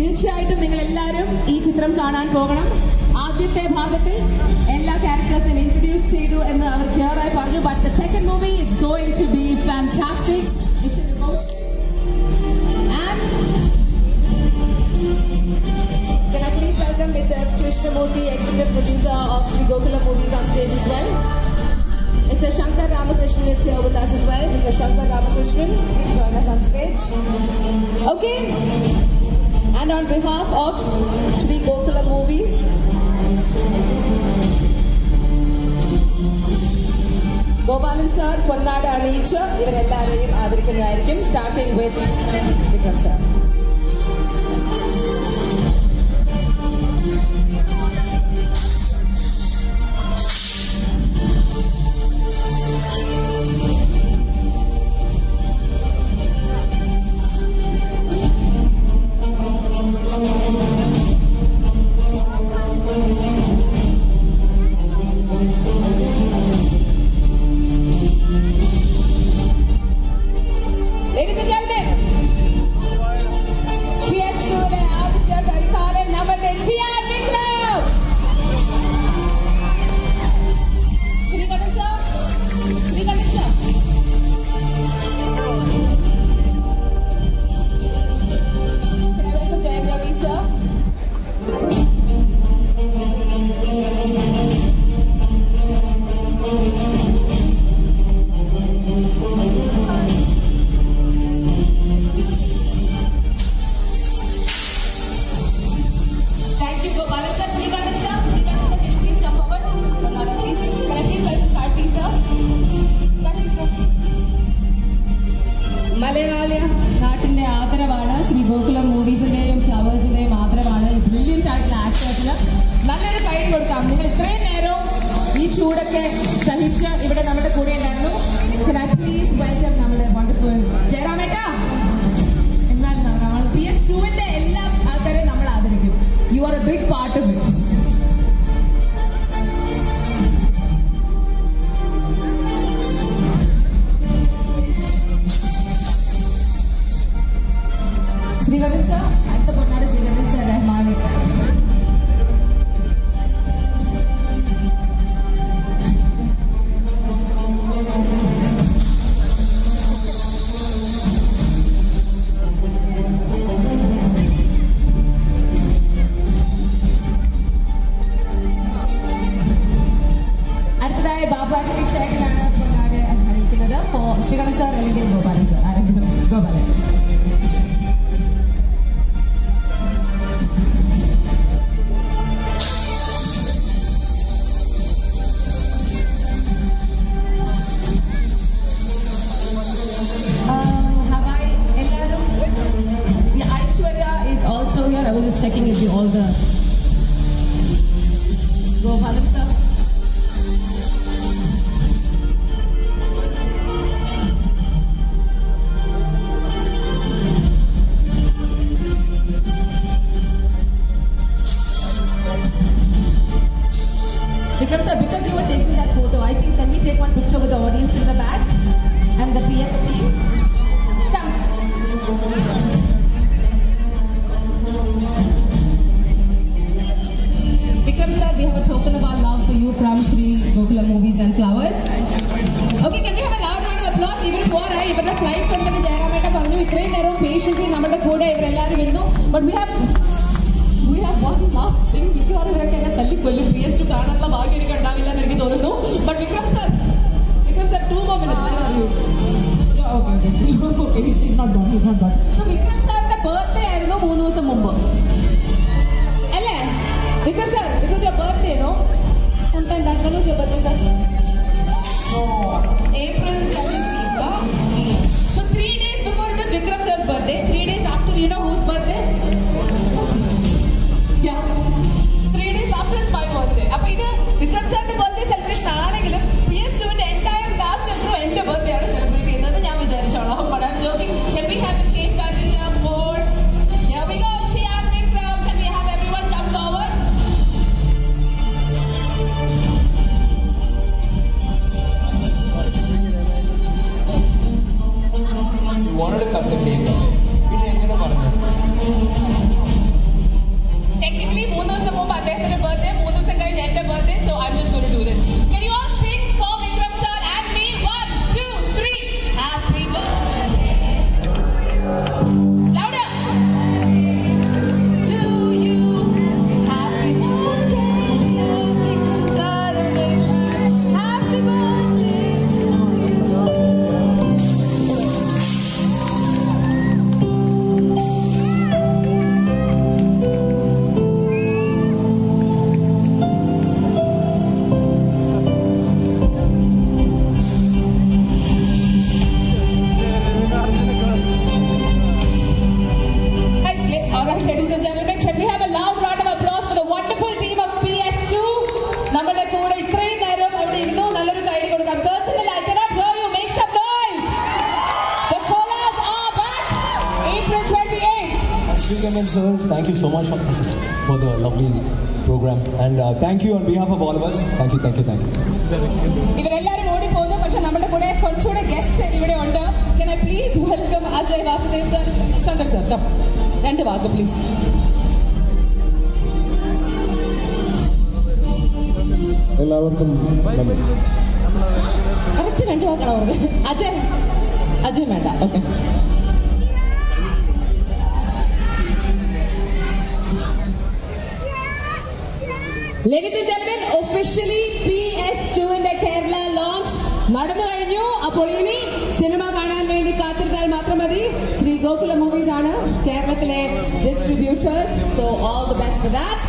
തീർച്ചയായിട്ടും നിങ്ങൾ എല്ലാവരും ഈ ചിത്രം കാണാൻ പോകണം ആദ്യത്തെ ഭാഗത്തിൽ എല്ലാ ക്യാരക്ടേഴ്സും ഇൻട്രൊഡ്യൂസ് ചെയ്തു എന്ന് അവർ ക്ലിയർ ആയി പറഞ്ഞു but the second movie it's going to be fantastic and Can I please welcome Mr. Krishnamurthy, executive producer of Sri Gokula Movies on stage as well. Mr. Shankar Ramakrishnan is here with us as well. Mr. Shankar Ramakrishnan, please join us on stage. Okay. And on behalf of Sri Gokula Movies, Gopalan sir Ponnad അണിയിച്ച് ഇവരെല്ലാവരെയും ആദരിക്കുന്നതായിരിക്കും starting with Vikram sir മൂവീസിന്റെയും ഫ്ലവേഴ്സിന്റെയും മാത്രമാണ്. Brilliant ആയിട്ടുള്ള ആക്ടേഴ്സിന് നല്ലൊരു കൈ കൊടുക്കാം. നിങ്ങൾ ഇത്രയും നേരം ഈ ചൂടൊക്കെ സഹിച്ച് ഇവിടെ നമ്മുടെ കൂടെ ഉണ്ടായിരുന്നു. അക്വാറ്റിക് ഷേക്കിലാണ് പൊന്നാട് അഭിനയിക്കുന്നത് ഷിഗണ സാർ അല്ലെങ്കിൽ ഗോപാലൻ സാർ. ആരെങ്കിലും Gopalan. Vikram sir, because you were taking that photo, I think can we take one picture with the audience in the back and the PS team? Come. Vikram sir, we have a token of our love for you from Shri Gokula Movies and Flowers. Okay, can we have a loud round of applause even for uh, ഇവരുടെ flight ഉണ്ടെന്ന് ജയറാമേട്ട പറഞ്ഞു ഇത്രയും നേരം patiently നമ്മുടെ കൂടെ ഇവരെല്ലാവരും ഇരുന്നു but we have we have one last thing മിക്കവാറും ഇവരൊക്കെ എന്നെ തല്ലിക്കൊല്ലും പി എസ് ടു കാണാനുള്ള ഭാഗ്യം എനിക്ക് ഉണ്ടാവില്ല എന്ന് എനിക്ക് തോന്നുന്നു but Vikram sir Vikram sir two more minutes where are you okay okay okay is not done is not done so Vikram സാറിന്റെ ബർത്ത്ഡേ ആയിരുന്നു മൂന്ന് ദിവസം മുമ്പ് അല്ലേ Vikram sir it was your birthday no sometime back when was your birthday sir April 17th. ladies and gentlemen. Can we have a loud round of applause for the wonderful team of PS2? നമ്മുടെ കൂടെ ഇത്രയും നേരം അവിടെ ഇരുന്നു നല്ലൊരു കൈ കൊടുക്കാം കേൾക്കുന്നില്ല I cannot hear you make some noise The Cholas are back April 28th. Ashwin sir, thank you so much for, for the lovely program and uh, thank you on behalf of all of us. Thank you, thank you, thank you. ഇവരെല്ലാരും ഓടിപ്പോകുന്നു പക്ഷെ നമ്മുടെ കൂടെ കുറച്ചുകൂടെ guest ഇവിടെ ഉണ്ട് Can I please welcome Ajay Vasudev sir, Shankar sir, come. രണ്ട് വാക്ക് please എല്ലാവർക്കും correct രണ്ട് വാക്കാണ് അവർക്ക്. അജയ് അജയ് വേണ്ട. Okay Ladies and gentlemen, officially PS2 ന്റെ കേരള ലോഞ്ച് നടന്നു കഴിഞ്ഞു. അപ്പോൾ ഇനി സിനിമ കാണാൻ വേണ്ടി കാത്തിരുന്നാൽ മാത്രം മതി. ശ്രീ ഗോകുല മൂവീസ് ആണ്. കേരളത്തിലെ distributors so all the best for that